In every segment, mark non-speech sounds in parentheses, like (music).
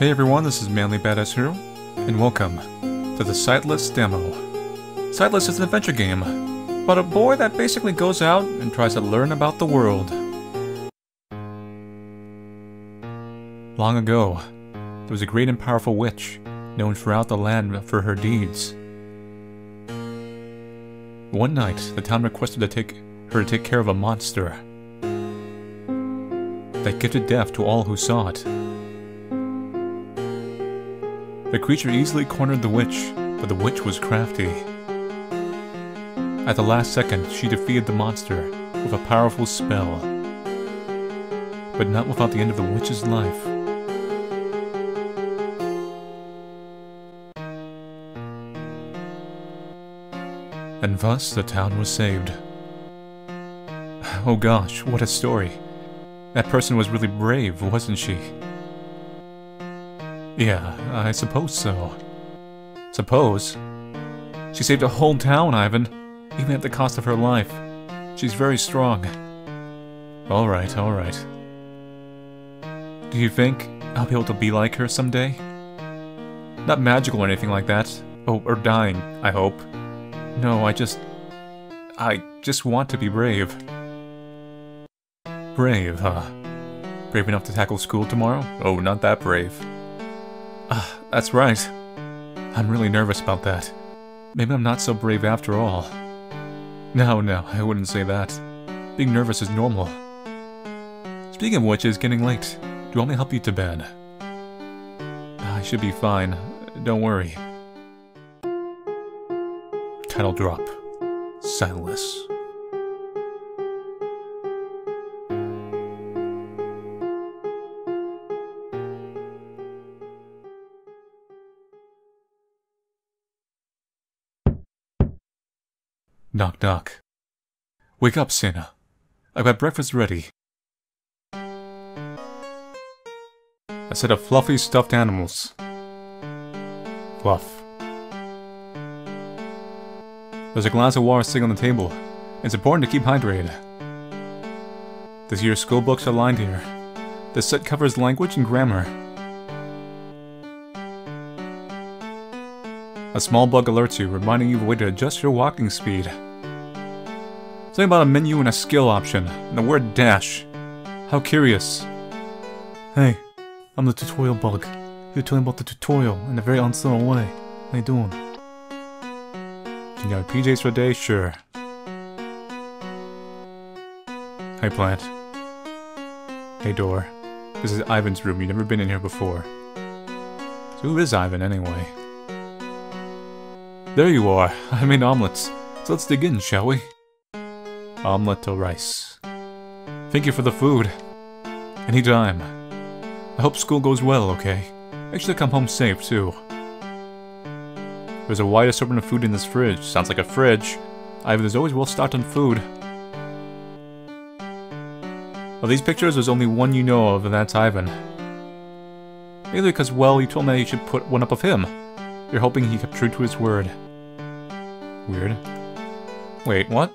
Hey everyone, this is Manly Badass Hero, and welcome to the Sightless Demo. Sightless is an adventure game about a boy that basically goes out and tries to learn about the world. Long ago, there was a great and powerful witch known throughout the land for her deeds. One night, the town requested to take her to take care of a monster that gifted death to all who saw it. The creature easily cornered the witch, but the witch was crafty. At the last second, she defeated the monster with a powerful spell. But not without the end of the witch's life. And thus the town was saved. (sighs) Oh gosh, what a story. That person was really brave, wasn't she? Yeah, I suppose so. Suppose? She saved a whole town, Ivan, even at the cost of her life. She's very strong. Alright, alright. Do you think I'll be able to be like her someday? Not magical or anything like that. Oh, or dying, I hope. No, I just... I just want to be brave. Brave, huh? Brave enough to tackle school tomorrow? Oh, not that brave. Ah, (sighs) uh, that's right. I'm really nervous about that. Maybe I'm not so brave after all. No, no, I wouldn't say that. Being nervous is normal. Speaking of which, it's getting late. Do you want me to help you to bed? I should be fine. Don't worry. Title drop. Sightless. Knock knock. Wake up, Santa. I've got breakfast ready. A set of fluffy stuffed animals. Fluff. There's a glass of water sitting on the table. It's important to keep hydrated. This year's school books are lined here. The set covers language and grammar. A small bug alerts you, reminding you of a way to adjust your walking speed. Something about a menu and a skill option, and the word dash. How curious. Hey, I'm the tutorial bug. You're telling about the tutorial in a very unsubtle way. How you doing? You got PJs for a day? Sure. Hey, plant. Hey, door. This is Ivan's room. You've never been in here before. So who is Ivan, anyway? There you are. (laughs) I made omelets. So let's dig in, shall we? Omelette to rice. Thank you for the food. Anytime. I hope school goes well, okay? Make sure to come home safe, too. There's a wide assortment of food in this fridge. Sounds like a fridge. Ivan is always well stocked on food. Of these pictures, there's only one you know of, and that's Ivan. Maybe because, well, you told me you should put one up of him. You're hoping he kept true to his word. Weird. Wait, what?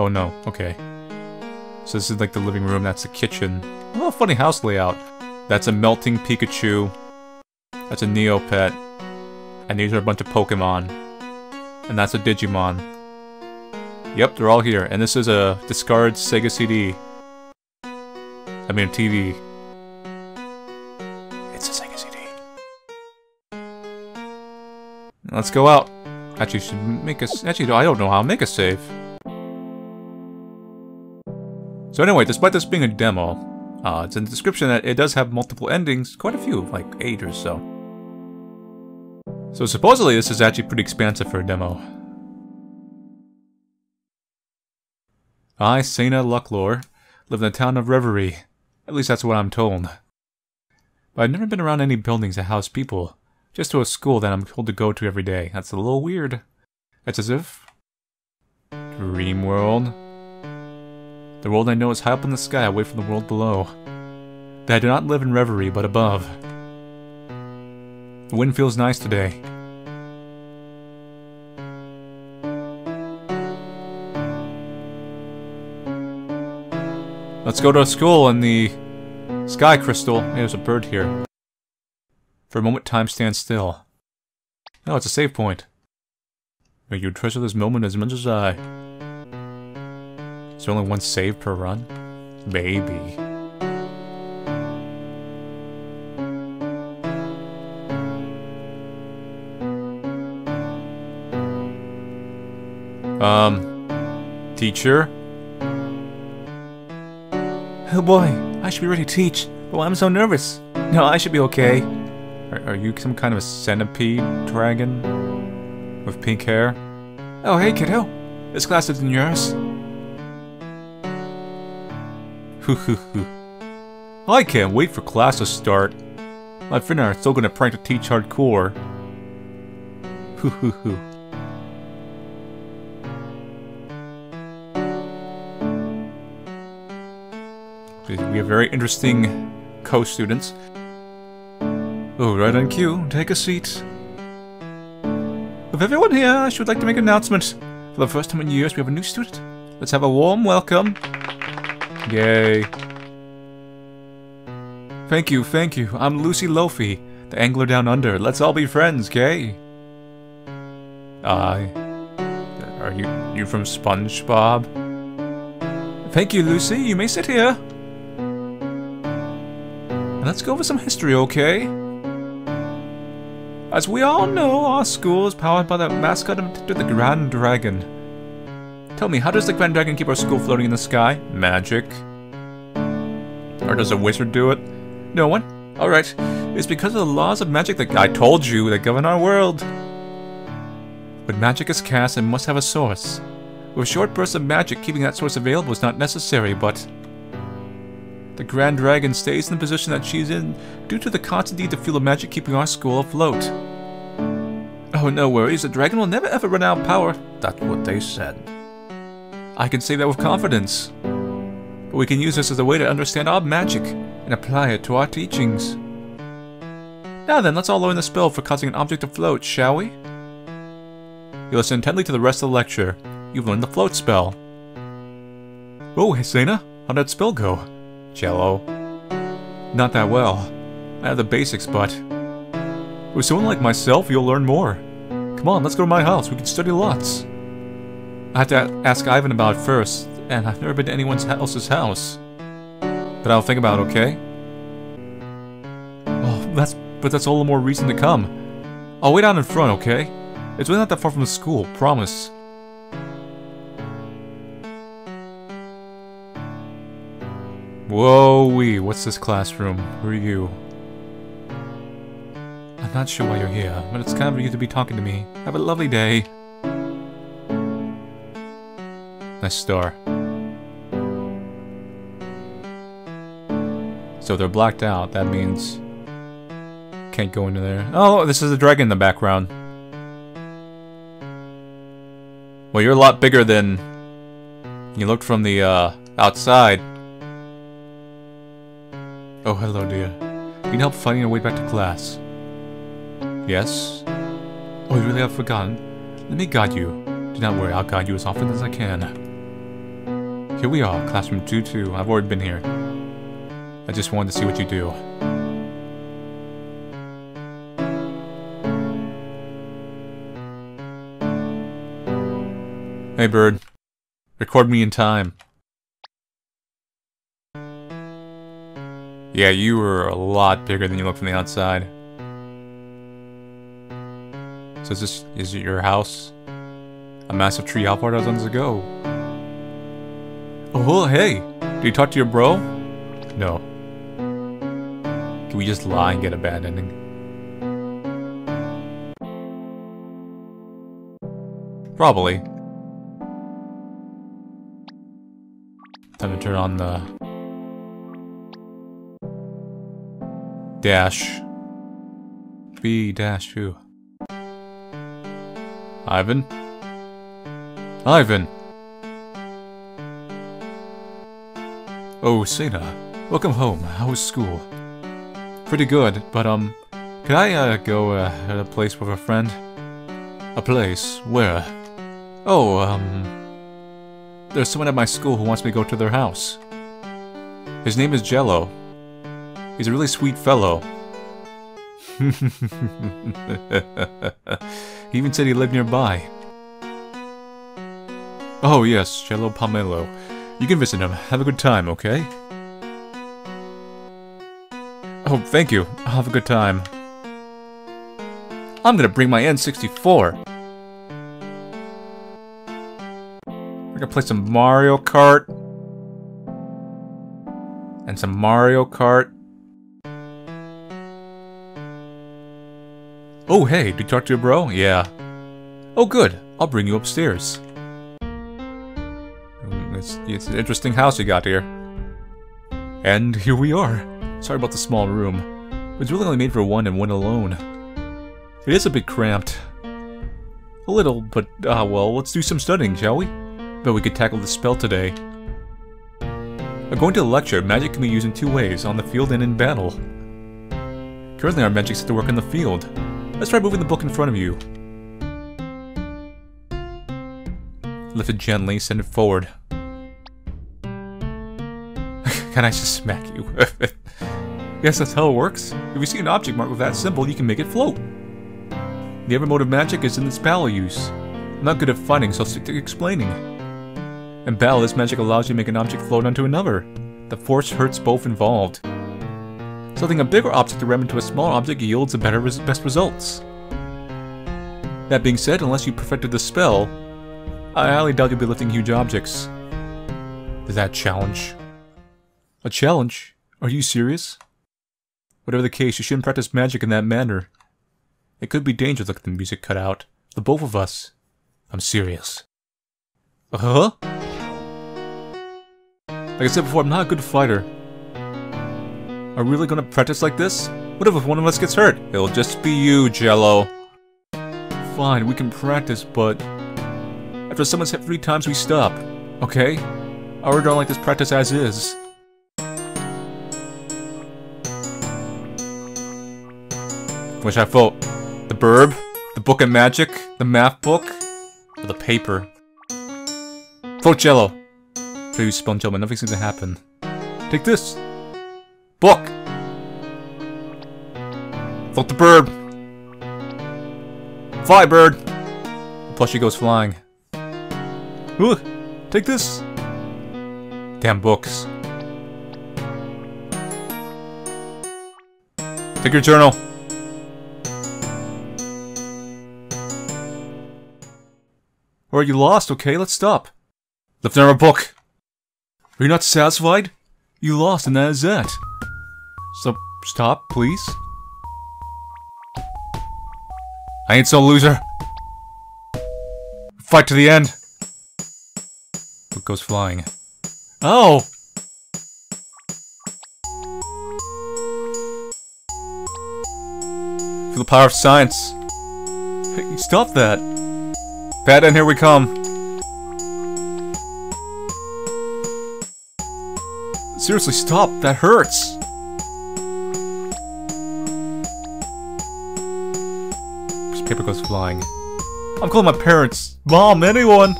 Oh no, okay. So this is like the living room, that's the kitchen. Oh, funny house layout. That's a melting Pikachu. That's a Neopet. And these are a bunch of Pokemon. And that's a Digimon. Yep, they're all here. And this is a discard Sega CD. I mean TV. It's a Sega CD. Let's go out. Actually, should make us. Actually, I don't know how. Make a save. So anyway, despite this being a demo, uh, it's in the description that it does have multiple endings, quite a few, like eight or so. So supposedly this is actually pretty expansive for a demo. I, Sana Lucklore, live in the town of Reverie. At least that's what I'm told. But I've never been around any buildings that house people. Just to a school that I'm told to go to every day. That's a little weird. It's as if... Dream world. The world I know is high up in the sky, away from the world below. That I do not live in reverie, but above. The wind feels nice today. Let's go to school in the Sky Crystal. Hey, there's a bird here. For a moment, time stands still. Oh, it's a save point. May you treasure this moment as much as I. Is there only one save per run? Maybe. Um, teacher? Oh boy, I should be ready to teach, but I'm so nervous. No, I should be okay. Are, are you some kind of a centipede dragon? With pink hair? Oh, hey kiddo. This class isn't yours. I can't wait for class to start. My friend and I are still gonna prank to teach hardcore. Hoo hoo hoo. We have very interesting co-students. Oh, right on cue. Take a seat. With everyone here, I should like to make an announcement. For the first time in years, we have a new student. Let's have a warm welcome. Yay. Thank you, thank you. I'm Lucy Lofi, the angler down under. Let's all be friends, okay? I... Are you you from SpongeBob? Thank you, Lucy. You may sit here. And Let's go over some history, okay? As we all know, our school is powered by the mascot of the Grand Dragon. Tell me, how does the Grand Dragon keep our school floating in the sky? Magic. Or does a wizard do it? No one? Alright. It's because of the laws of magic that I told you that govern our world. When magic is cast, it must have a source. With short bursts of magic, keeping that source available is not necessary, but the Grand Dragon stays in the position that she's in due to the constant need to feel the magic keeping our school afloat. Oh, no worries, the dragon will never ever run out of power. That's what they said. I can say that with confidence. But we can use this as a way to understand our magic and apply it to our teachings. Now then, let's all learn the spell for causing an object to float, shall we? You listen intently to the rest of the lecture. You've learned the float spell. Oh, Hesena, how'd that spell go? Jello. Not that well. I have the basics, but... With someone like myself, you'll learn more. Come on, let's go to my house. We can study lots. I have to ask Ivan about it first, and I've never been to anyone else's house. But I'll think about it, okay? Oh, that's... but that's all the more reason to come. I'll wait out in front, okay? It's really not that far from the school, promise. Whoa, wee, what's this classroom? Who are you? I'm not sure why you're here, but it's kind of you to be talking to me. Have a lovely day. Nice star. So they're blacked out, that means... Can't go into there. Oh, this is a dragon in the background. Well, you're a lot bigger than... You looked from the, uh, outside. Oh, hello, dear. You need help finding your way back to class. Yes? Oh, you really have forgotten? Let me guide you. Do not worry, I'll guide you as often as I can. Here we are, classroom 2-2. I've already been here. I just wanted to see what you do. Hey, bird. Record me in time. Yeah, you were a lot bigger than you look from the outside. So is this, is it your house? A massive tree, how far does it Oh, hey! Do you talk to your bro? No. Can we just lie and get a bad ending? Probably. Time to turn on the Dash. B dash who? Ivan? Ivan! Oh, Sena. Welcome home. How was school? Pretty good, but, um, can I, uh, go, uh, at a place with a friend? A place? Where? Oh, um... There's someone at my school who wants me to go to their house. His name is Jello. He's a really sweet fellow. (laughs) he even said he lived nearby. Oh yes, Jello Pomelo. You can visit him. Have a good time, okay? Oh, thank you. I'll have a good time. I'm gonna bring my N64. We're gonna play some Mario Kart. And some Mario Kart. Oh, hey, did you talk to your bro? Yeah. Oh, good. I'll bring you upstairs. It's, it's an interesting house you got here. And here we are. Sorry about the small room. It's really only made for one and one alone. It is a bit cramped. A little, but, ah, well, let's do some studying, shall we? Bet we could tackle the spell today. According to the lecture, magic can be used in two ways, on the field and in battle. Currently our magic's to work in the field. Let's try moving the book in front of you. Lift it gently, send it forward. Can I just smack you? yes, that's how it works. If you see an object marked with that symbol, you can make it float. The other mode of magic is in its battle use. I'm not good at fighting, so I'll stick to explaining. In battle, this magic allows you to make an object float onto another. The force hurts both involved. Something a bigger object to ram into a smaller object yields the better res best results. That being said, unless you perfected the spell, I highly doubt you'll be lifting huge objects. Is that challenge? A challenge? Are you serious? Whatever the case, you shouldn't practice magic in that manner. It could be dangerous like the music cut out. The both of us. I'm serious. Uh-huh? Like I said before, I'm not a good fighter. Are we really gonna practice like this? What if one of us gets hurt? It'll just be you, Jello. Fine, we can practice, but... After someone's hit three times, we stop. Okay? I already don't like this practice as is. Which I vote? The burb? The book of magic? The math book? Or the paper? Vote Jello. Please, Sponge Gentleman, nothing seems to happen. Take this! Book! Vote the bird! Fly, bird! The plushie goes flying. Ooh, take this! Damn books. Take your journal. Or you lost, okay? Let's stop. Lift another book. Are you not satisfied? You lost, and that is that. So, stop, please. I ain't so loser. Fight to the end. Book goes flying. Oh! Feel the power of science. Hey, stop that. Bad end, here we come. Seriously, stop. That hurts. This paper goes flying. I'm calling my parents. Mom, anyone.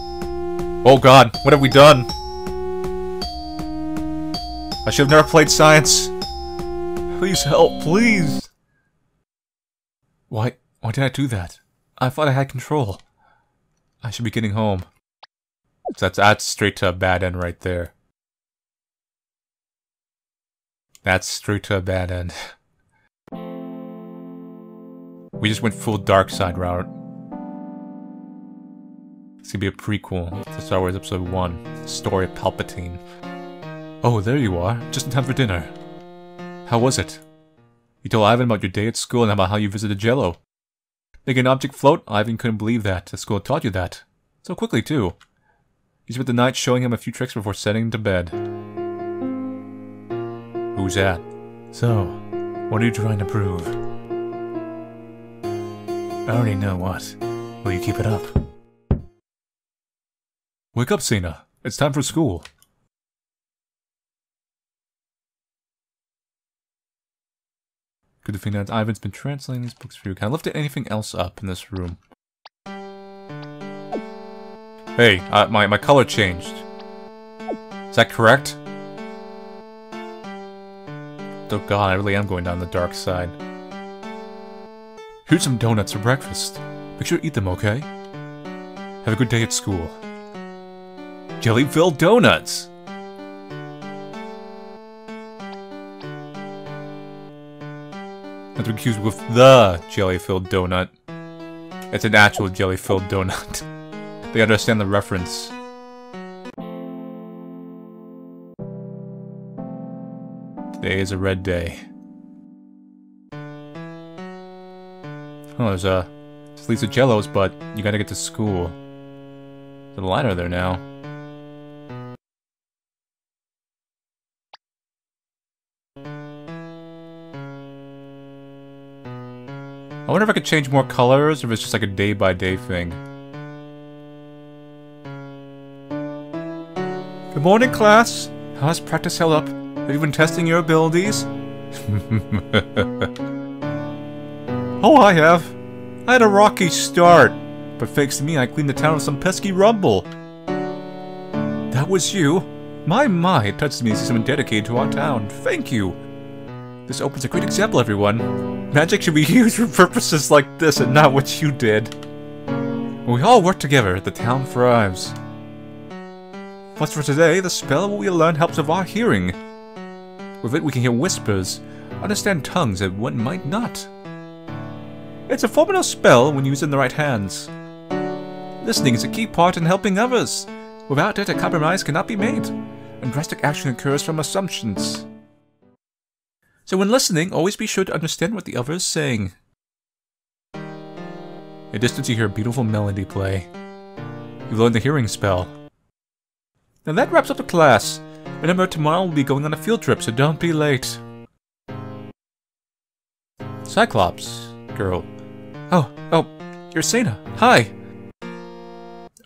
Oh god, what have we done? I should have never played science. Please help, please. Why, why did I do that? I thought I had control. I should be getting home. That's, that's straight to a bad end right there. That's straight to a bad end. We just went full dark side route. It's gonna be a prequel to Star Wars Episode 1, Story of Palpatine. Oh, there you are, just in time for dinner. How was it? You told Ivan about your day at school and about how you visited Jello. Making an object float? Ivan couldn't believe that. The school taught you that. So quickly, too. He spent the night showing him a few tricks before setting to bed. Who's that? So, what are you trying to prove? I already know what. Will you keep it up? Wake up, Cena. It's time for school. Good thing that Ivan's been translating these books for you. Can I lift anything else up in this room? Hey, uh, my, my color changed. Is that correct? Oh god, I really am going down the dark side. Here's some donuts for breakfast. Make sure to eat them, okay? Have a good day at school. Jelly-filled donuts! Not to be confused with the jelly-filled donut. It's an actual jelly-filled donut. (laughs) they understand the reference. Today is a red day. Oh, there's uh, a... There's Lisa Jellos, but you gotta get to school. There's a ladder there now. I wonder if I could change more colors, or if it's just like a day-by-day -day thing. Good morning, class! How's practice held up? Have you been testing your abilities? (laughs) oh, I have. I had a rocky start, but thanks to me, I cleaned the town of some pesky rumble. That was you? My, my, it touches me to see someone dedicated to our town. Thank you. This opens a great example, everyone. Magic should be (laughs) used for purposes like this and not what you did. When we all work together, the town thrives. Plus for today, the spell we learn helps with our hearing. With it we can hear whispers, understand tongues that one might not. It's a formidable spell when used in the right hands. Listening is a key part in helping others. Without it, a compromise cannot be made, and drastic action occurs from assumptions. So when listening, always be sure to understand what the other is saying. In distance you hear a beautiful melody play. You learn the hearing spell. Now that wraps up the class. Remember, tomorrow we'll be going on a field trip, so don't be late. Cyclops. Girl. Oh, oh, you're Sena. Hi.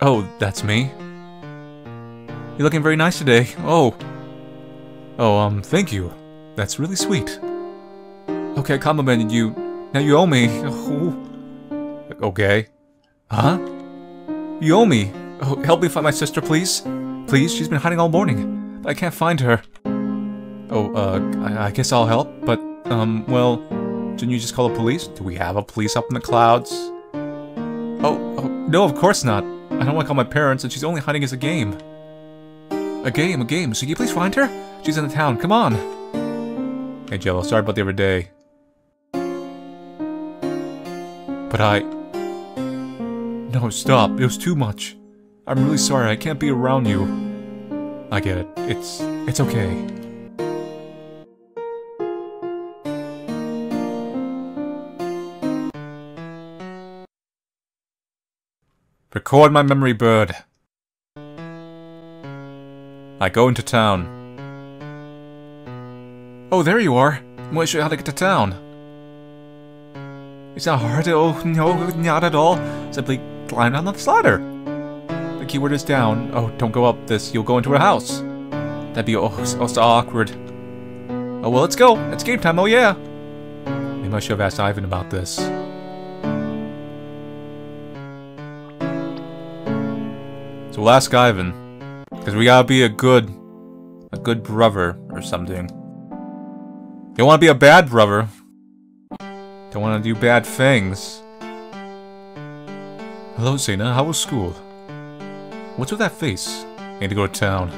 Oh, that's me. You're looking very nice today. Oh. Oh, um, thank you. That's really sweet. Okay, I complimented you. Now you owe me. Oh. Okay. Huh? You owe me. Oh, help me find my sister, please. Please, she's been hiding all morning. I can't find her. Oh, uh, I, I guess I'll help, but, um, well, didn't you just call the police? Do we have a police up in the clouds? Oh, oh no, of course not. I don't want to call my parents, and she's only hiding as a game. A game, a game. So can you please find her? She's in the town. Come on. Hey, Jello, sorry about the other day. But I... No, stop. It was too much. I'm really sorry. I can't be around you. I get it. It's... it's okay. Record my memory bird. I go into town. Oh, there you are. I'm going to show you how to get to town. It's not hard. Oh, no, not at all. Simply climb down the ladder. The keyword is down. Oh, don't go up this. You'll go into a house. That'd be oh, so, so awkward. Oh, well, let's go. It's game time. Oh, yeah. Maybe I should have asked Ivan about this. So we'll ask Ivan. Because we gotta be a good... A good brother or something. Don't want to be a bad brother. Don't want to do bad things. Hello, Sena. How was school? What's with that face? I Need to go to town.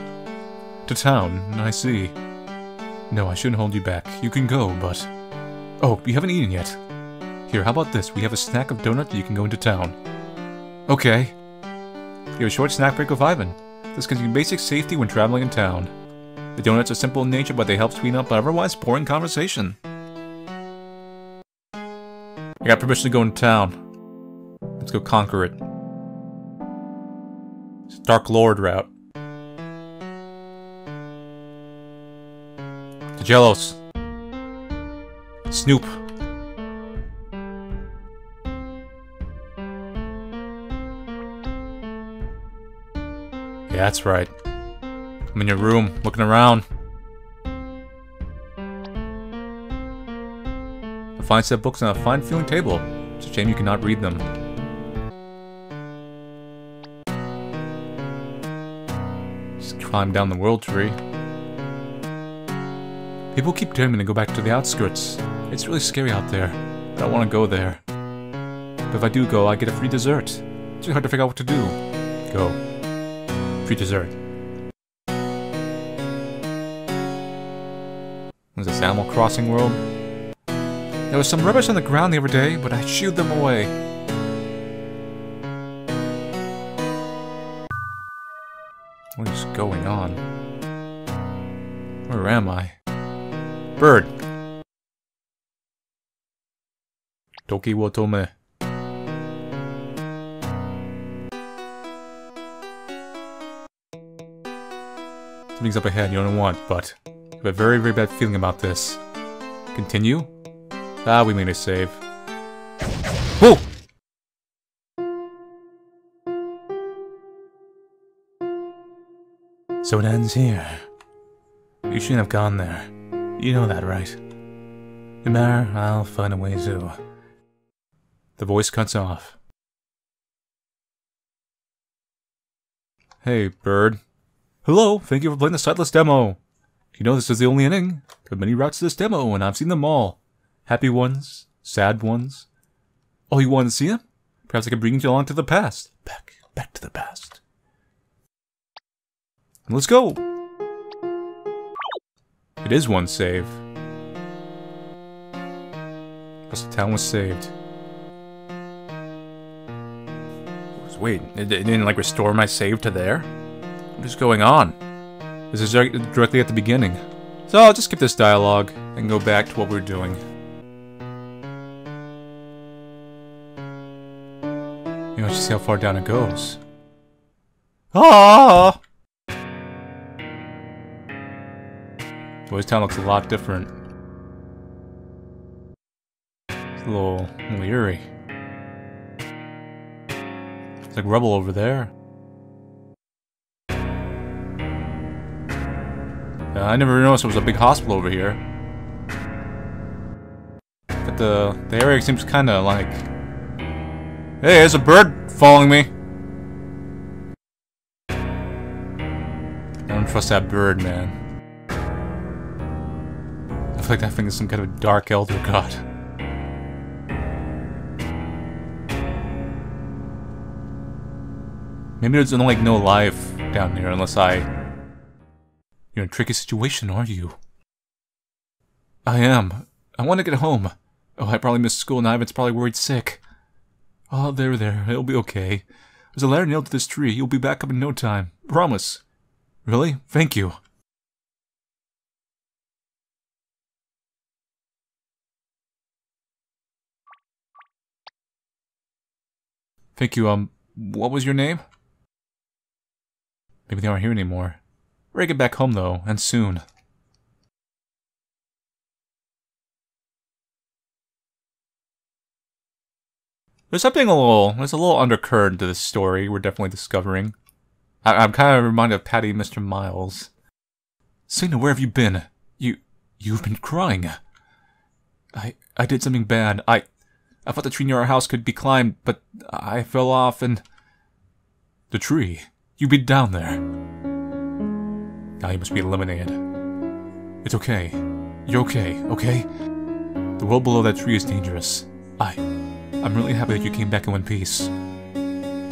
To town, I see. No, I shouldn't hold you back. You can go, but... Oh, you haven't eaten yet. Here, how about this? We have a snack of donut that you can go into town. Okay. You have a short snack break with Ivan. This gives you basic safety when traveling in town. The donuts are simple in nature, but they help sweeten up otherwise boring conversation. I got permission to go into town. Let's go conquer it. It's Dark Lord route. The Jellos. Snoop. Yeah, that's right. I'm in your room, looking around. A fine set of books on a fine feeling table. It's a shame you cannot read them. Just climb down the world tree. People keep telling me to go back to the outskirts. It's really scary out there. I don't want to go there. But if I do go, I get a free dessert. It's really hard to figure out what to do. Go. Free dessert. Animal Crossing world? There was some rubbish on the ground the other day, but I shooed them away. What is going on? Where am I? Bird! Toki wo tome. Something's up ahead you don't want, but have a very, very bad feeling about this. Continue? Ah, we made a save. Whoa! So it ends here. You shouldn't have gone there. You know that, right? No matter, I'll find a way to. The voice cuts off. Hey, bird. Hello, thank you for playing the Sightless demo. You know this is the only ending. There are many routes to this demo, and I've seen them all. Happy ones, sad ones. Oh, you want to see them? Perhaps I can bring you along to the past. Back, back to the past. Let's go! It is one save. Plus the town was saved. Wait, it, it didn't like restore my save to there? What is going on? This is directly at the beginning. So I'll just skip this dialogue and go back to what we're doing. You know, just see how far down it goes. Ah! Boys Town looks a lot different. It's a little, eerie. It's like rubble over there. Uh, I never noticed there was a big hospital over here. But the, the area seems kind of like... Hey, there's a bird following me! I don't trust that bird, man. I feel like that thing is some kind of dark elder god. Maybe there's like no life down here unless I you're in a tricky situation, are you? I am. I want to get home. Oh, I probably missed school and Ivan's probably worried sick. Oh, there, there. It'll be okay. There's a ladder nailed to this tree. You'll be back up in no time. Promise. Really? Thank you. Thank you, um, what was your name? Maybe they aren't here anymore. To get back home, though, and soon. There's something a little, there's a little undercurrent to this story we're definitely discovering. I, am kind of reminded of Patty and Mr. Miles. Cena, where have you been? You, you've been crying. I, I did something bad. I, I thought the tree near our house could be climbed, but I fell off and... The tree? You've been down there. Now you must be eliminated. It's okay. You're okay, okay? The world below that tree is dangerous. I... I'm really happy that you came back in one piece.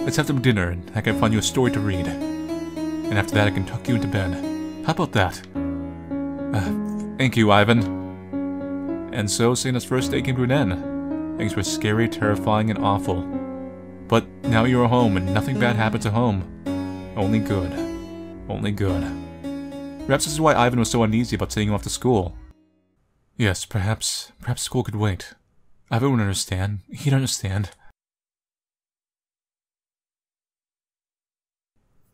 Let's have some dinner, and I can find you a story to read. And after that I can tuck you into bed. How about that? Uh, thank you, Ivan. And so, Santa's first day came to an end. Things were scary, terrifying, and awful. But now you're home, and nothing bad happened to home. Only good. Only good. Perhaps this is why Ivan was so uneasy about sending him off to school. Yes, perhaps, perhaps school could wait. Ivan would understand. He'd understand.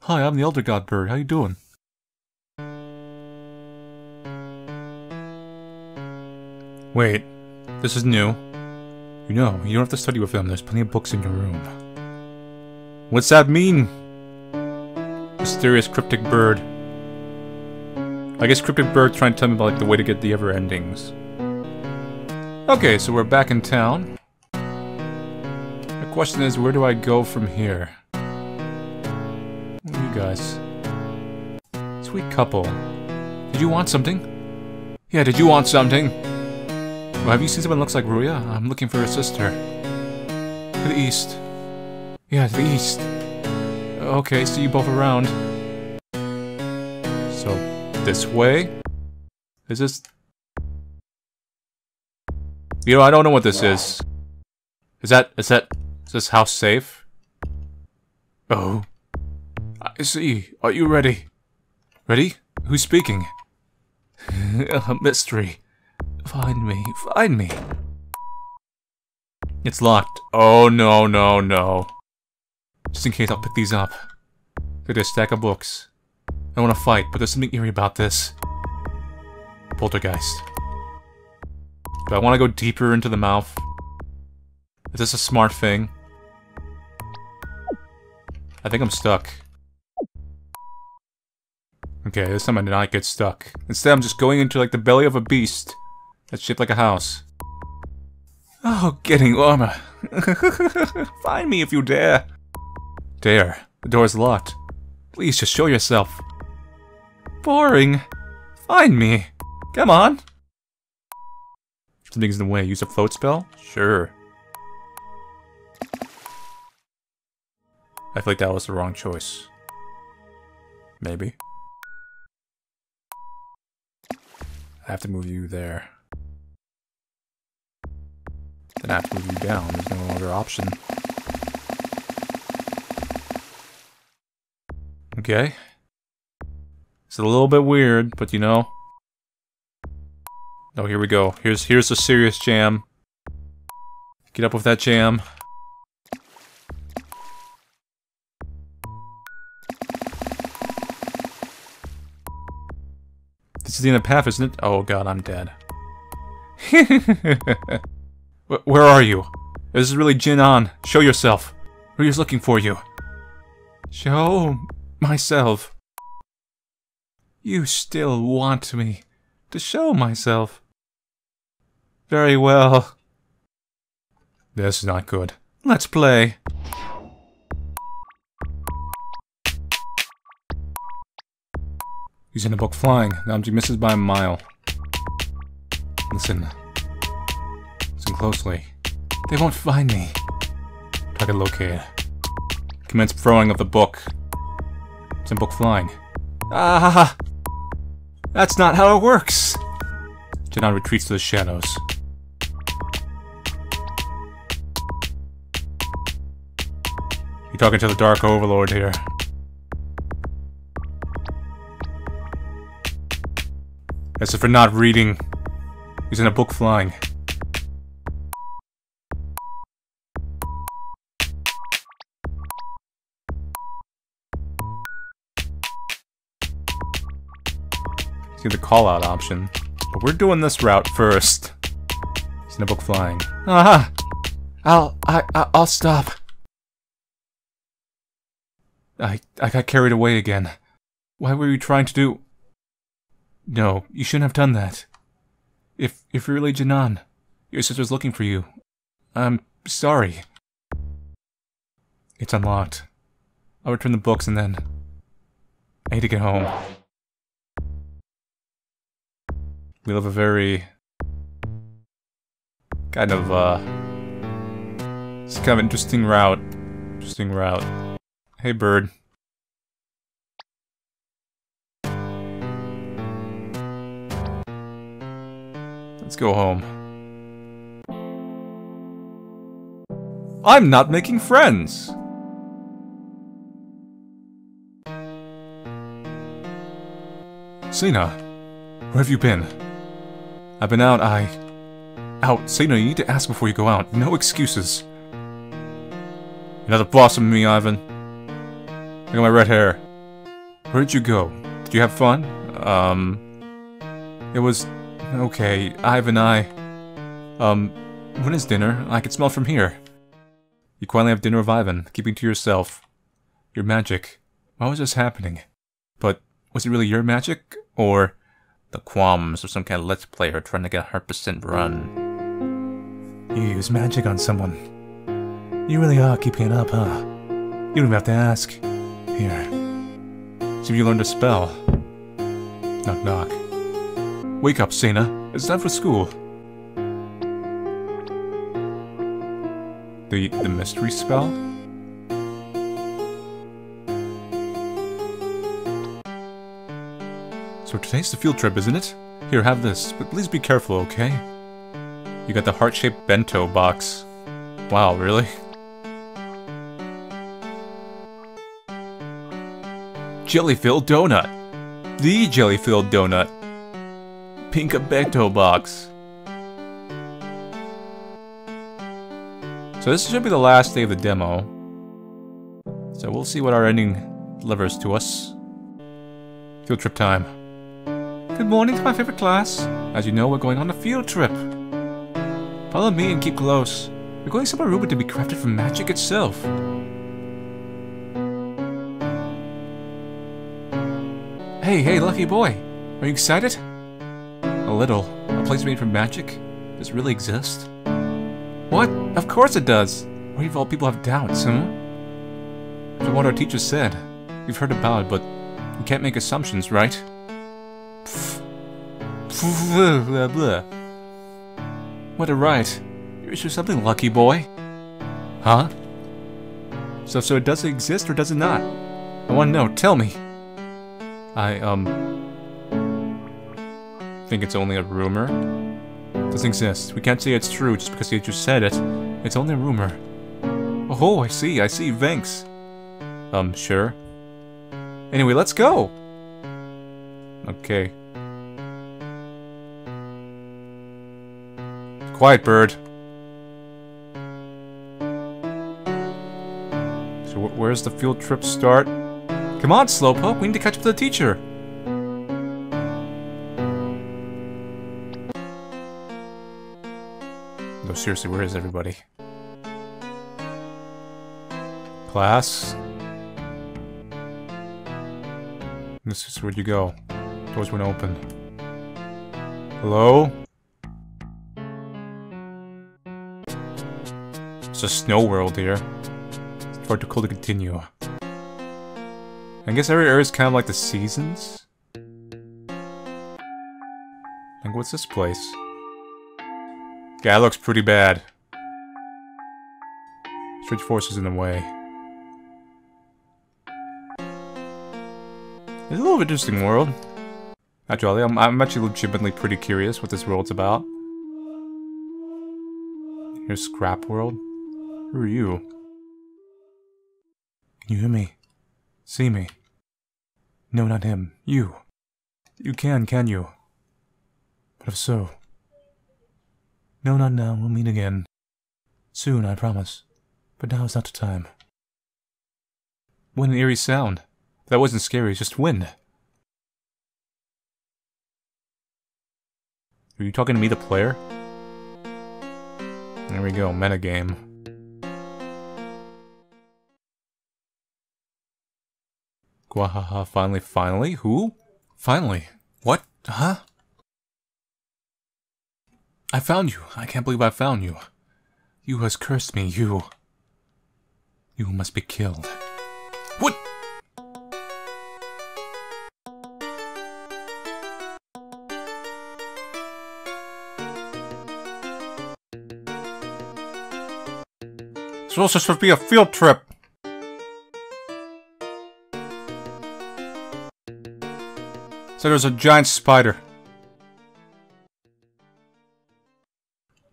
Hi, I'm the Elder God Bird. How you doing? Wait, this is new. You know, you don't have to study with them. There's plenty of books in your room. What's that mean? Mysterious cryptic bird. I guess Cryptic Bird trying to tell me about like the way to get the ever endings. Okay, so we're back in town. The question is, where do I go from here? You guys? Sweet couple. Did you want something? Yeah, did you want something? Well, have you seen someone looks like Ruya? I'm looking for her sister. To the east. Yeah, to the east. Okay, see you both around. This way? Is this... You know, I don't know what this is. Is that... is that... is this house safe? Oh. I see. Are you ready? Ready? Who's speaking? (laughs) a mystery. Find me. Find me. It's locked. Oh, no, no, no. Just in case, I'll pick these up. Look at this stack of books. I don't want to fight, but there's something eerie about this. Poltergeist. Do I want to go deeper into the mouth? Is this a smart thing? I think I'm stuck. Okay, this time I did not get stuck. Instead, I'm just going into like the belly of a beast that's shaped like a house. Oh, getting warmer. (laughs) Find me if you dare. Dare. The door is locked. Please just show yourself. Boring. Find me. Come on. Something's in the way. Use a float spell? Sure. I feel like that was the wrong choice. Maybe. I have to move you there. Then I have to move you down. There's no other option. Okay. It's a little bit weird, but you know. Oh, here we go. Here's here's a serious jam. Get up with that jam. This is the end of the path, isn't it? Oh god, I'm dead. (laughs) Where are you? This is really Jinan. Show yourself. Ryu's looking for you. Show myself. You still want me to show myself. Very well. This is not good. Let's play. He's in the book flying. Now he misses by a mile. Listen. Listen closely. They won't find me. Target located. Commence throwing of the book. It's in book flying. Ah! That's not how it works! Jinan retreats to the shadows. You're talking to the Dark Overlord here. As if for not reading. He's in a book flying. See the call-out option. But we're doing this route first. Book flying. Aha! I'll... I, I'll stop. I... I got carried away again. Why were you trying to do... No, you shouldn't have done that. If if you're really Jinan, your sister's looking for you. I'm sorry. It's unlocked. I'll return the books and then... I need to get home. We live a very... Kind of, uh... It's kind of interesting route. Interesting route. Hey, bird. Let's go home. I'm not making friends! Sena, where have you been? I've been out, I... Out, Sena, you need to ask before you go out. No excuses. Not the boss me, Ivan. Look at my red hair. Where did you go? Did you have fun? Um... It was Okay, Ivan I... Um, when is dinner? I can smell from here. You quietly have dinner with Ivan, keeping to yourself. Your magic. Why was this happening? But, was it really your magic? Or the qualms of some kind of let's player trying to get a 100% run? You use magic on someone. You really are keeping it up, huh? You don't even have to ask. Here. See if you learned a spell. Knock knock. Wake up, Sana. It's time for school. The the mystery spell? So today's the field trip, isn't it? Here, have this, but please be careful, okay? You got the heart-shaped bento box. Wow, really? Jelly-filled donut. The jelly-filled donut. Pink bento box. So this should be the last day of the demo. So we'll see what our ending delivers to us. Field trip time. Good morning to my favorite class. As you know, we're going on a field trip. Follow me and keep close. We're going somewhere rumored to be crafted from magic itself. Hey, hey, lucky boy. Are you excited? A little. A place made from magic? Does really exist? What? Of course it does! Why do all people have doubts, huh? From what our teacher said. We've heard about it, but we can't make assumptions, right? What a right. You're sure something, lucky boy? Huh? So, so it does exist or does it not? I want to know, tell me. I, um... Think it's only a rumor? doesn't exist. We can't say it's true just because you just said it. It's only a rumor. Oh, I see, I see, thanks. Um, sure. Anyway, let's go! Okay. Quiet, bird. So wh where's the field trip start? Come on, Slowpoke, we need to catch up to the teacher. No, seriously, where is everybody? Class? This is where'd you go? Doors went open. Hello? It's a snow world here. It's far too cold to continue. I guess every area is kind of like the seasons? Like, what's this place? Guy looks pretty bad. Strange forces in the way. It's a little interesting world. Actually, I'm, I'm actually legitimately pretty curious what this world's about. Here's Scrap World. Who are you? Can you hear me? See me? No, not him. You. You can, can you? But if so, no, not now. We'll meet again. Soon, I promise. But now is not the time. What an eerie sound. That wasn't scary, it's just wind. Are you talking to me, the player? There we go, metagame. Gwahaha, finally, finally? Who? Finally. What? Huh? I found you. I can't believe I found you. You has cursed me, you. You must be killed. What? It's supposed to be a field trip. So there's a giant spider.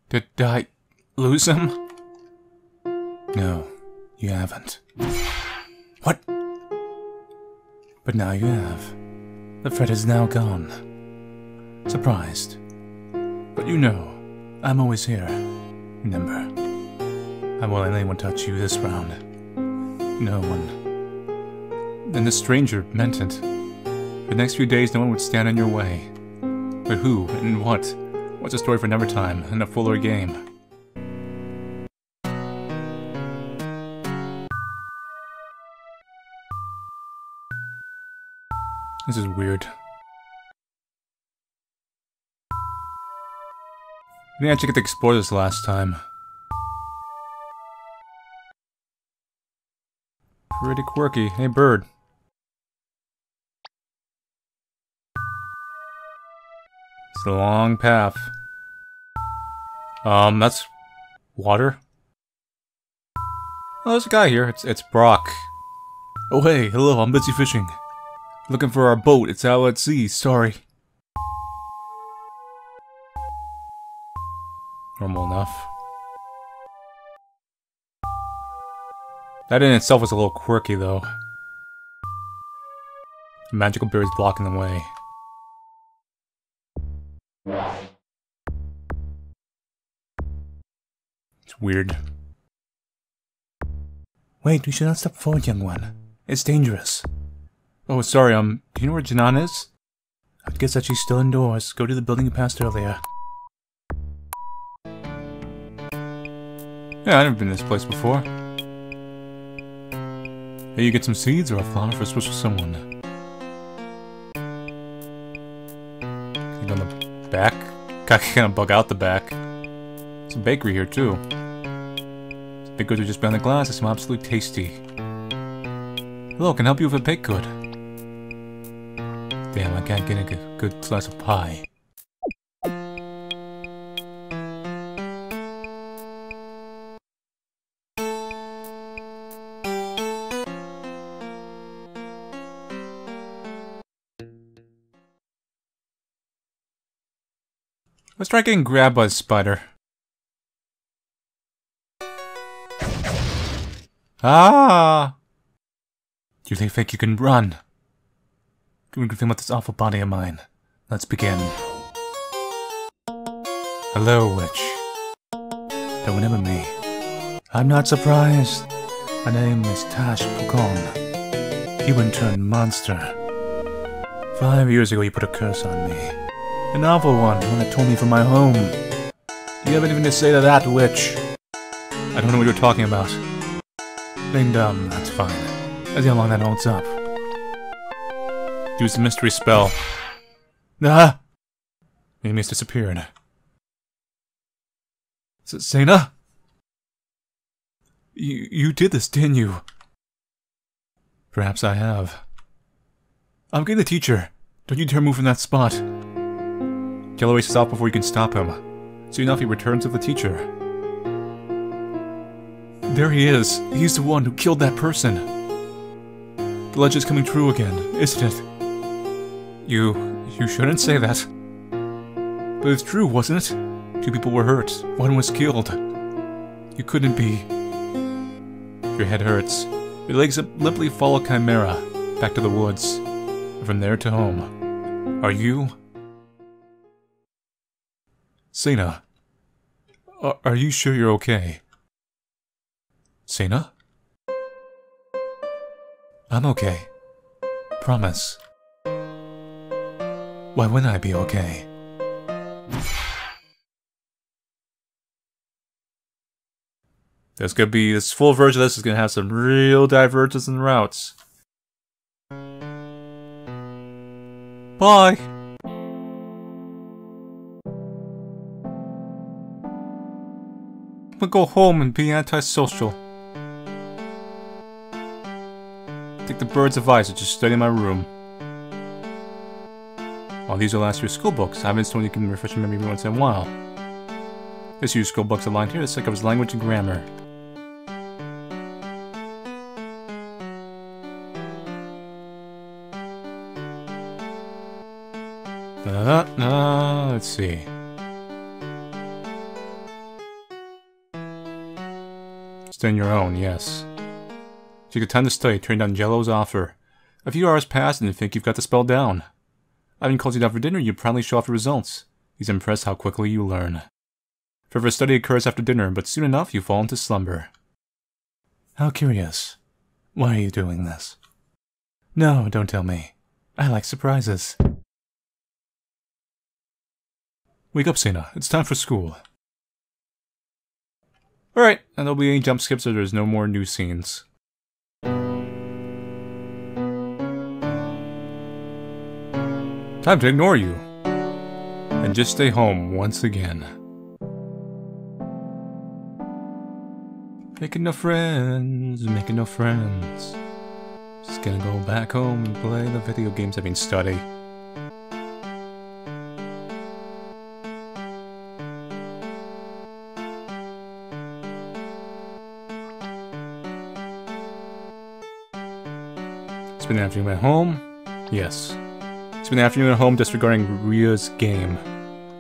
Did I lose him? No, you haven't. What? But now you have. The threat is now gone. Surprised. But you know, I'm always here. Remember, I won't let anyone touch you this round. No one. And the stranger meant it. For the next few days, no one would stand in your way. But who and what What's a story for another time and a fuller game? This is weird. I didn't actually get to explore this last time. Pretty quirky. Hey, bird. It's a long path. Um, that's water. Oh, there's a guy here. It's it's Brock. Oh hey, hello. I'm busy fishing. Looking for our boat. It's out at sea. Sorry. Normal enough. That in itself was a little quirky, though. Magical berries blocking the way. Weird. Wait, we should not step forward, young one. It's dangerous. Oh, sorry, um, do you know where Janan is? I guess that she's still indoors. Go to the building you passed earlier. Yeah, I've never been to this place before. Hey, you get some seeds or a flower for a special someone. Click on the back. (laughs) Kinda bug out the back. There's a bakery here, too. Baked goods are just behind the glass. it's smell absolutely tasty. Hello, can I help you with a baked good? Damn, I can't get a good slice of pie. Let's try getting grabbed by a spider. Ah! You think fake you can run? Doing good thing about this awful body of mine. Let's begin. Hello, witch. Don't remember me. I'm not surprised. My name is Tash Pukon. Human turned monster. Five years ago you put a curse on me. An awful one, one that tore me from my home. You have anything to say to that, witch? I don't know what you're talking about. That's fine. Let's see how long that holds up. Use the mystery spell. Ah! Mimi's disappeared. S Sena? You, you did this, didn't you? Perhaps I have. I'm getting the teacher. Don't you dare move from that spot. Kill races off before you can stop him. Soon enough, he returns with the teacher. There he is. He's the one who killed that person. The legend's coming true again, isn't it? You... you shouldn't say that. But it's true, wasn't it? Two people were hurt. One was killed. You couldn't be... Your head hurts. Your legs limply follow Chimera, back to the woods. From there to home. Are you... Are, are you sure you're okay? Sena? I'm okay. Promise. Why wouldn't I be okay? There's gonna be this full version of this is gonna have some real divergence in routes. Bye! I'm gonna go home and be antisocial. Take the bird's advice and just study in my room. While these are last year's school books, I haven't you can refresh your memory once in a while. This year's school books aligned here, this covers language and grammar. Uh, uh, let's see. Stand your own, yes. Take the time to study, turn down Jello's offer. A few hours pass and you think you've got the spell down. Ivan calls you down for dinner, you proudly show off your results. He's impressed how quickly you learn. Further study occurs after dinner, but soon enough you fall into slumber. How curious. Why are you doing this? No, don't tell me. I like surprises. Wake up, Sena. It's time for school. Alright, and there'll be any jump skips so there's no more new scenes. Time to ignore you and just stay home once again. Making no friends, making no friends. Just gonna go back home and play the video games I've been studying. It's been after you went home? Yes. Spend the afternoon at home disregarding Ria's game.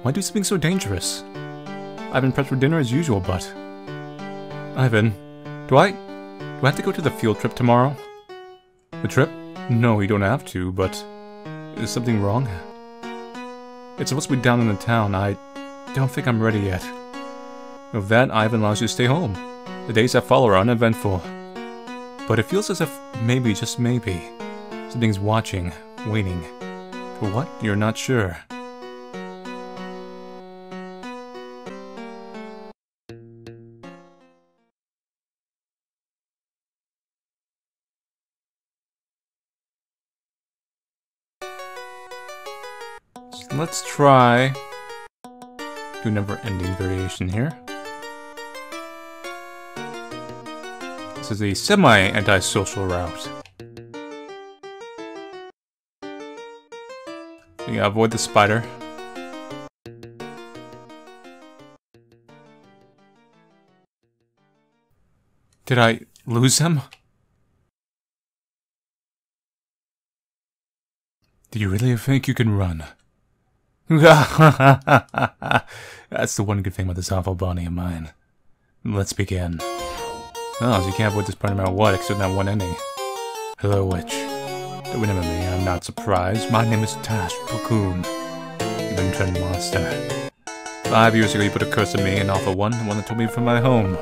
Why do something so dangerous? I've been prepped for dinner as usual, but... Ivan, do I... Do I have to go to the field trip tomorrow? The trip? No, you don't have to, but... Is something wrong? It's supposed to be down in the town. I don't think I'm ready yet. With that, Ivan allows you to stay home. The days that follow are uneventful. But it feels as if maybe, just maybe, something's watching, waiting. For what? You're not sure. Let's try do never-ending variation here. This is a semi-antisocial route. Yeah, avoid the spider. Did I lose him? Do you really think you can run? (laughs) That's the one good thing about this awful body of mine. Let's begin. Oh, so you can't avoid this part no matter what, except that one ending. Hello, witch. Don't me, I'm not surprised. My name is Tash Pukun. You've been monster. Five years ago you put a curse on me, and awful one, the one that took me from my home.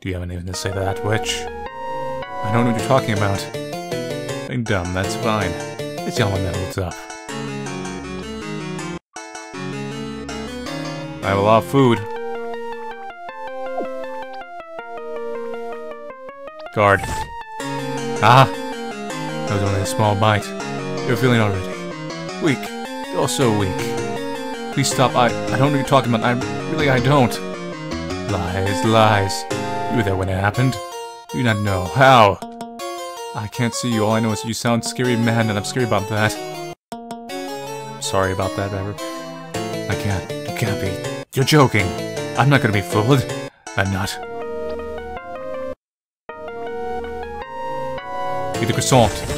Do you have anything to say to that, witch? I don't know what you're talking about. Being dumb, that's fine. It's only that holds up. I have a lot of food. Guard. Ah! That was only a small bite. You're feeling already. Weak. You're so weak. Please stop. I, I don't know what you're talking about. I really, I don't. Lies, lies. You were there when it happened. You not know. How? I can't see you. All I know is you sound scary man, and I'm scary about that. Sorry about that, Ever. I can't. You can't be. You're joking. I'm not gonna be fooled. I'm not. Eat the croissant.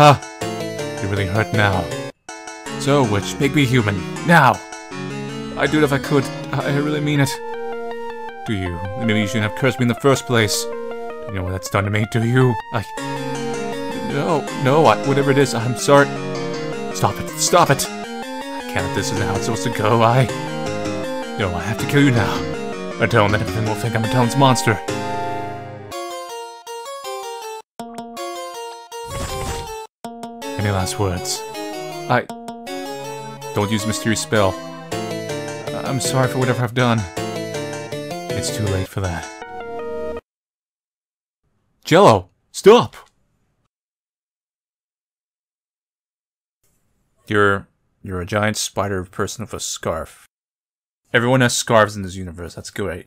Ah, you really hurt now. So, witch, make me human. Now! I'd do it if I could. I really mean it. Do you? Maybe you shouldn't have cursed me in the first place. You know what that's done to me, do you? I... No, no, I, whatever it is, I'm sorry. Stop it, stop it! I can't, this is how it's supposed to go, I... No, I have to kill you now. Atone, then everything will think I'm Atone's monster. Any last words? I... Don't use mysterious spell. I'm sorry for whatever I've done. It's too late for that. Jello! Stop! You're... You're a giant spider person with a scarf. Everyone has scarves in this universe. That's great.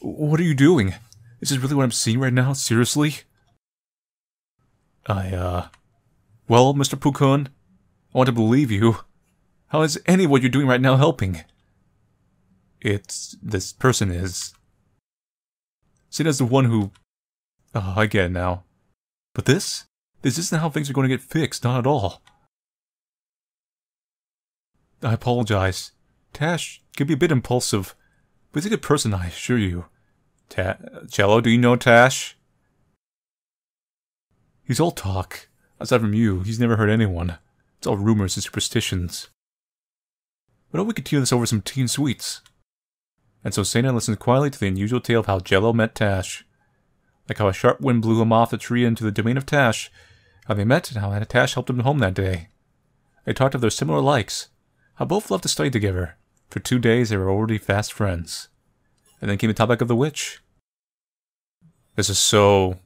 What are you doing? Is this really what I'm seeing right now? Seriously? I, uh... Well, Mr. Pukun, I want to believe you. How is any what you're doing right now helping? It's... this person is... Seen as the one who... Oh, I get it now. But this? This isn't how things are going to get fixed, not at all. I apologize. Tash can be a bit impulsive, but he's a good person, I assure you. Ta Cello, do you know Tash? He's all talk. Aside from you, he's never hurt anyone. It's all rumors and superstitions. But oh we could continue this over some teen sweets. And so Sena listens quietly to the unusual tale of how Jello met Tash. Like how a sharp wind blew him off the tree into the domain of Tash, how they met and how Tash helped him home that day. They talked of their similar likes, how both loved to study together, for two days they were already fast friends. And then came the topic of the witch. This is so...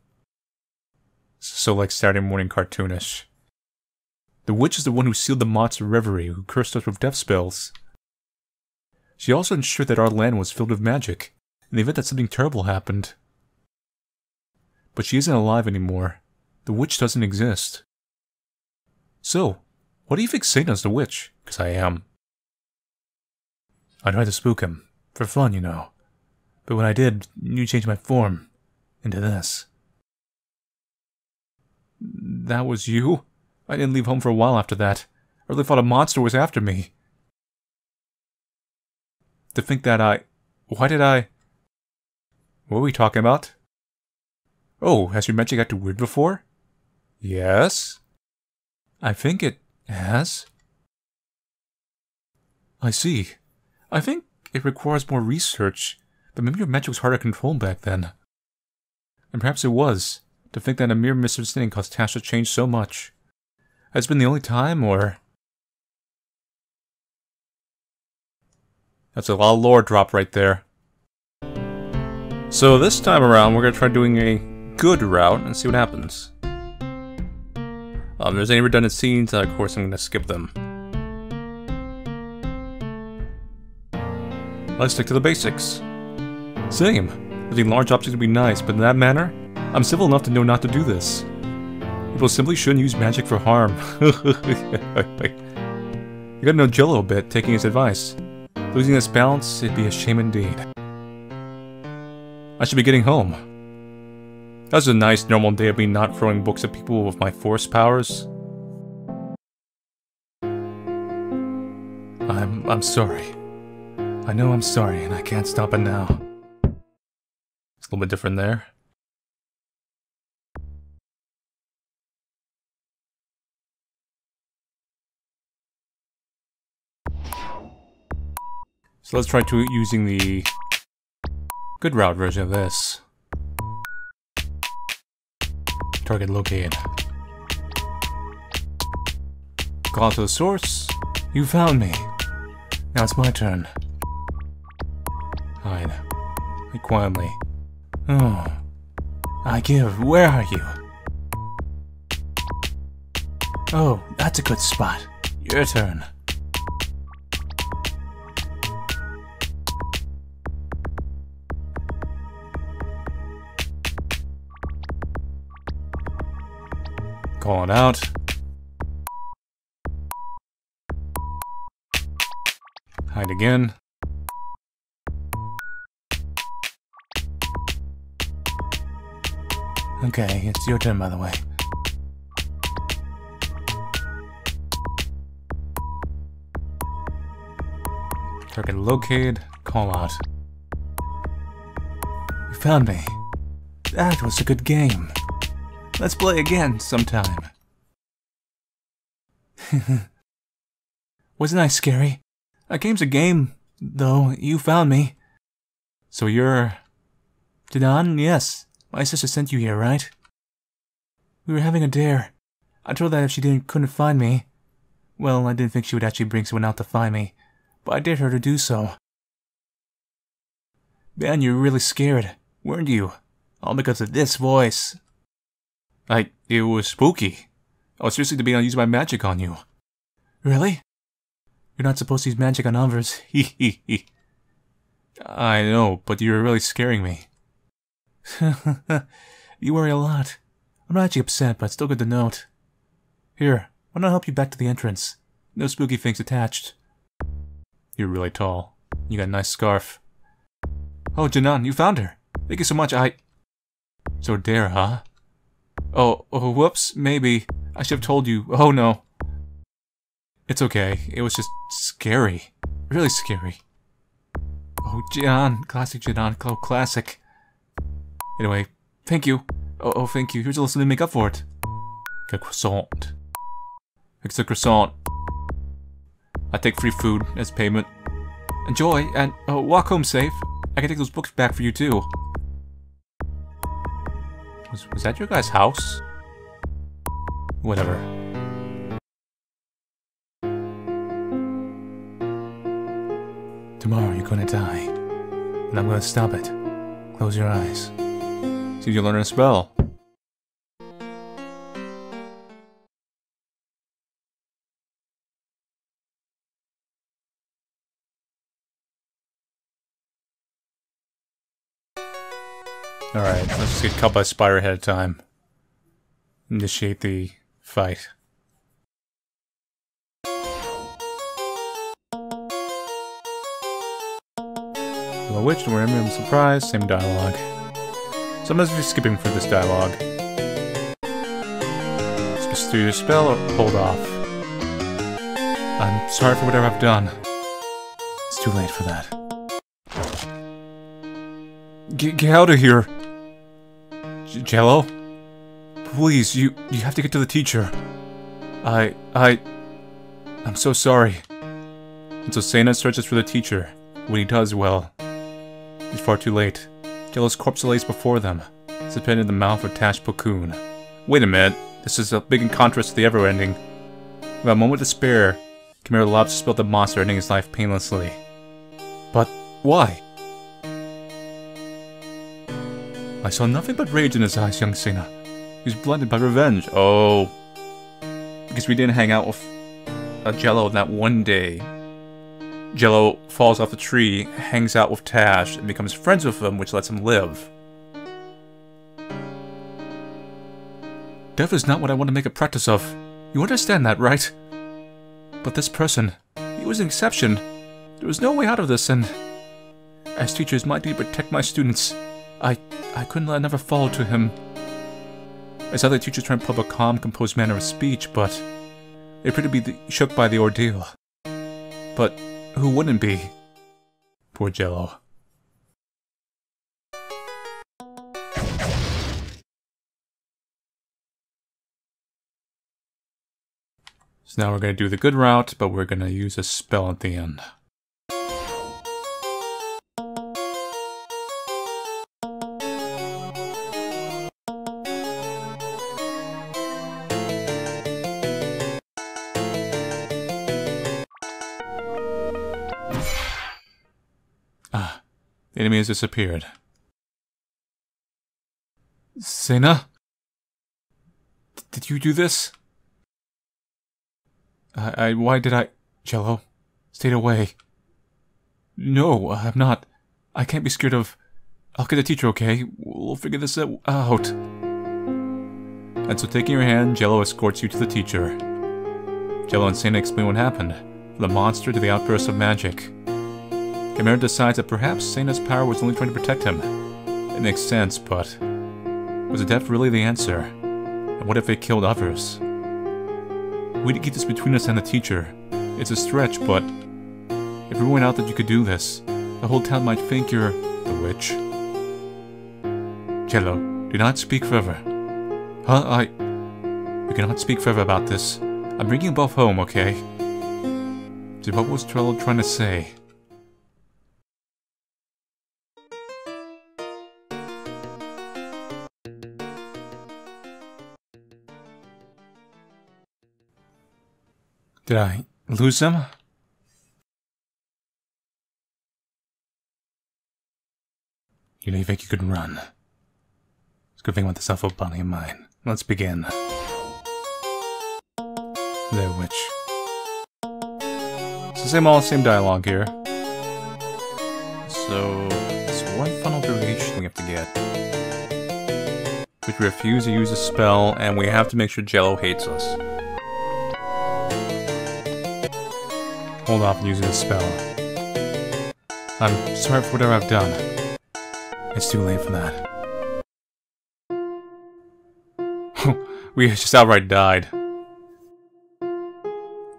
so like Saturday morning cartoonish. The witch is the one who sealed the monster reverie, who cursed us with death spells. She also ensured that our land was filled with magic, in the event that something terrible happened. But she isn't alive anymore. The witch doesn't exist. So, what do you think Satan's the witch? Because I am. I tried to spook him. For fun, you know. But when I did, you changed my form. Into this. That was you? I didn't leave home for a while after that. I really thought a monster was after me. To think that I... Why did I... What were we talking about? Oh, has your magic acted weird before? Yes? I think it has. I see. I think it requires more research, but maybe your magic was harder to control back then. And perhaps it was. To think that a mere misunderstanding caused Tash to change so much. Has been the only time, or... That's a lot of lore drop right there. So this time around, we're going to try doing a good route and see what happens. Um, there's any redundant scenes, uh, of course I'm going to skip them. Let's stick to the basics. Same. Lifting large objects would be nice, but in that manner, I'm civil enough to know not to do this. People simply shouldn't use magic for harm. (laughs) you gotta know Jello a bit, taking his advice. Losing this balance, it'd be a shame indeed. I should be getting home. That was a nice normal day of me not throwing books at people with my force powers. I'm I'm sorry. I know I'm sorry and I can't stop it now. It's a little bit different there. So let's try to using the good route version of this. Target located. Call to the source. You found me. Now it's my turn. Hide. Quietly. Oh. I give. Where are you? Oh, that's a good spot. Your turn. Call it out. Hide again. Okay, it's your turn, by the way. Target located, call out. You found me. That was a good game. Let's play again sometime. (laughs) Wasn't I scary? A game's a game, though. You found me. So you're... Jinan? Yes. My sister sent you here, right? We were having a dare. I told her that if she didn't couldn't find me... Well, I didn't think she would actually bring someone out to find me, but I dared her to do so. Man, you were really scared, weren't you? All because of this voice. I. It was spooky. I was seriously debating on using my magic on you. Really? You're not supposed to use magic on others. (laughs) Hee hee hee. I know, but you're really scaring me. (laughs) you worry a lot. I'm not actually upset, but still good to note. Here, why not help you back to the entrance? No spooky things attached. You're really tall. You got a nice scarf. Oh, Janan, you found her. Thank you so much. I... So dare, huh? Oh, oh, whoops, maybe. I should have told you. Oh no. It's okay. It was just scary. Really scary. Oh, Jian. Classic Jian. Oh, classic. Anyway, thank you. Oh, oh, thank you. Here's a something to make up for it. A croissant. It's a croissant. I take free food as payment. Enjoy, and oh, walk home safe. I can take those books back for you too. Was, was that your guy's house? Whatever. Tomorrow you're gonna die. And I'm gonna stop it. Close your eyes. See if you learn a spell. Alright, let's just get caught by Spire ahead of time. Initiate the fight. Hello Witch, we're in surprise, same dialogue. So I'm just skipping for this dialogue. do your spell or hold off? I'm sorry for whatever I've done. It's too late for that. Get, get out of here! Jello? Please, you, you have to get to the teacher. I, I... I'm so sorry. And so Sena searches for the teacher. When he does, well, it's far too late. Jello's corpse lays before them, suspended in the mouth of Tash Pokun. Wait a minute, this is a big in contrast to the ever ending. Without a moment to spare, Chimera lobs to spill the monster ending his life painlessly. But why? I saw nothing but rage in his eyes, young Sena. He was blinded by revenge. Oh. Because we didn't hang out with a Jello that one day. Jello falls off the tree, hangs out with Tash, and becomes friends with him, which lets him live. Death is not what I want to make a practice of. You understand that, right? But this person, he was an exception. There was no way out of this, and... As teachers, my duty to protect my students. I... I couldn't let another fall to him. As other teachers tried to up a calm, composed manner of speech, but... They appeared to be shook by the ordeal. But who wouldn't be? Poor Jello. So now we're going to do the good route, but we're going to use a spell at the end. Has disappeared. Sena? Did you do this? I, I, why did I... Jello, stayed away. No, I'm not. I can't be scared of... I'll get a teacher, okay? We'll figure this out. And so taking your hand, Jello escorts you to the teacher. Jello and Sena explain what happened, from the monster to the outburst of magic. Chimera decides that perhaps Sena's power was only trying to protect him. It makes sense, but... Was death really the answer? And what if it killed others? We need to keep this between us and the teacher. It's a stretch, but if we went out that you could do this, the whole town might think you're the witch. Jello, do not speak further. Huh? I... We cannot speak further about this. I'm bringing you both home, okay? So what was Jello trying to say? Did I lose them? You know, you think you could run. It's a good thing about this alpha bunny of mine. Let's begin. There, witch. It's the same all same dialogue here. So, it's one funnel duration we have to get. Which we refuse to use a spell, and we have to make sure Jello hates us. Hold off using the spell. I'm sorry for whatever I've done. It's too late for that. (laughs) we just outright died.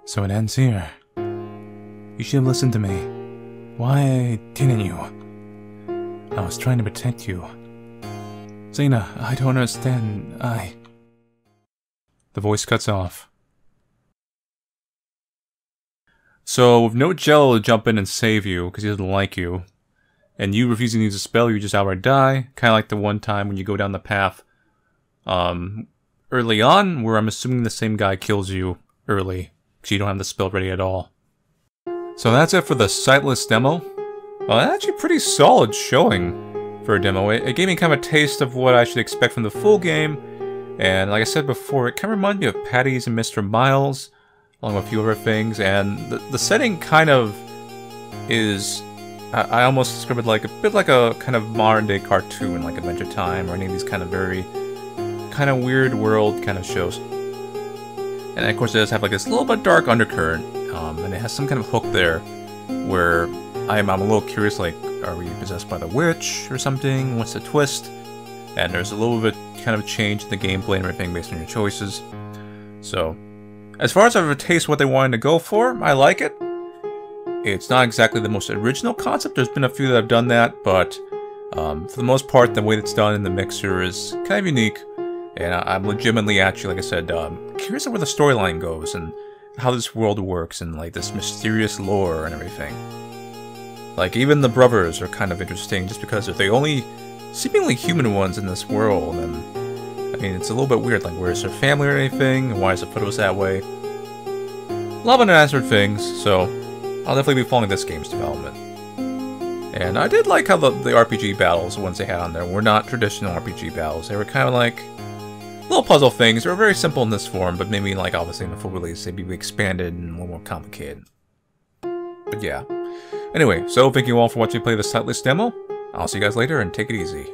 So it ends here. You should have listened to me. Why didn't you? I was trying to protect you. Sena, I don't understand. I... The voice cuts off. So with no Jello to jump in and save you because he doesn't like you, and you refusing to use a spell, you just outright die. Kind of like the one time when you go down the path um, early on, where I'm assuming the same guy kills you early because you don't have the spell ready at all. So that's it for the Sightless demo. Well, actually pretty solid showing for a demo. It, it gave me kind of a taste of what I should expect from the full game. And like I said before, it kind of reminded me of Patty's and Mr. Miles along with a few other things, and the, the setting kind of is, I, I almost describe it like a bit like a kind of modern day cartoon, like Adventure Time, or any of these kind of very kind of weird world kind of shows. And of course it does have like this little bit dark undercurrent, um, and it has some kind of hook there, where I'm, I'm a little curious, like, are we possessed by the witch or something? What's the twist? And there's a little bit kind of change in the gameplay and everything based on your choices. So, as far as I have ever taste what they wanted to go for, I like it. It's not exactly the most original concept. There's been a few that have done that, but um, for the most part, the way it's done in the mixer is kind of unique. And I'm legitimately, actually, like I said, um, curious where the storyline goes and how this world works and like this mysterious lore and everything. Like even the brothers are kind of interesting just because they're the only seemingly human ones in this world and Mean it's a little bit weird like where's her family or anything and why is the photos that way. A lot of unanswered things, so I'll definitely be following this game's development. And I did like how the, the RPG battles, the ones they had on there, were not traditional RPG battles. They were kind of like little puzzle things. They were very simple in this form, but maybe like obviously in the full release they'd be expanded and a little more complicated. But yeah. Anyway, so thank you all for watching me play the Sightless demo. I'll see you guys later and take it easy.